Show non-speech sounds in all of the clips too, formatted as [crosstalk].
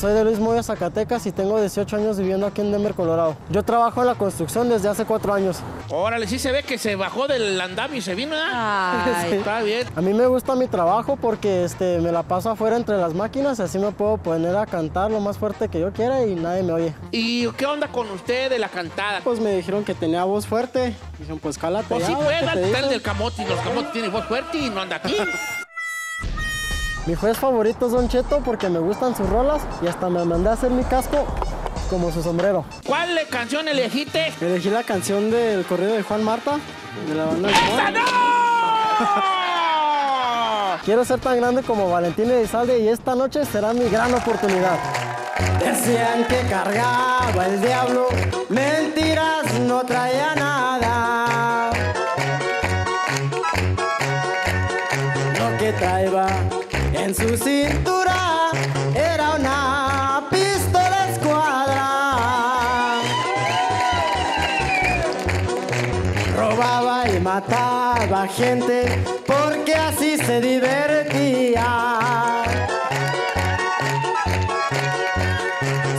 Soy de Luis Moya, Zacatecas y tengo 18 años viviendo aquí en Denver, Colorado. Yo trabajo en la construcción desde hace cuatro años. Órale, sí se ve que se bajó del andamio y se vino. Ay, [laughs] Está bien. A mí me gusta mi trabajo porque este, me la paso afuera entre las máquinas y así me puedo poner a cantar lo más fuerte que yo quiera y nadie me oye. ¿Y qué onda con usted de la cantada? Pues me dijeron que tenía voz fuerte. Dijeron, pues cálate. Pues sí, ya, pues, ¿qué te dale, digo? dale del camote. Y los camotes tienen voz fuerte y no anda aquí. [laughs] Mi juez favorito es Don Cheto porque me gustan sus rolas y hasta me mandé a hacer mi casco como su sombrero. ¿Cuál le- canción elegiste? Elegí la canción del corrido de Juan Marta, de la banda de ¡Esa no! [laughs] Quiero ser tan grande como Valentín Elizalde y esta noche será mi gran oportunidad. Decían que cargaba el diablo, mentiras no traía nada. Lo que traía en su cintura era una pistola escuadra. Robaba y mataba gente porque así se divertía.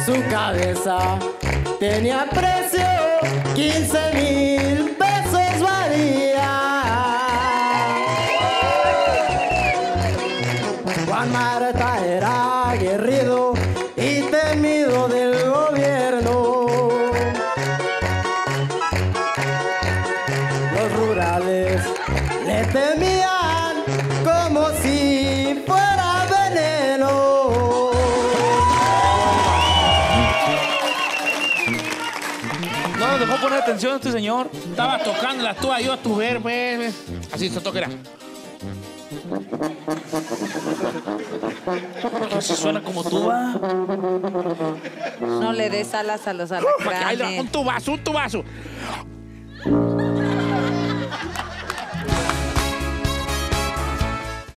Su cabeza tenía precio 15 mil Juan Marta era aguerrido y temido del gobierno. Los rurales le temían como si fuera veneno. No nos dejó poner atención este señor. Estaba tocando la tuba yo a tu ver, pues. Así se toca. Si suena como tuba. no le des alas a los Ay, Un alacranes. tubazo, un tubazo.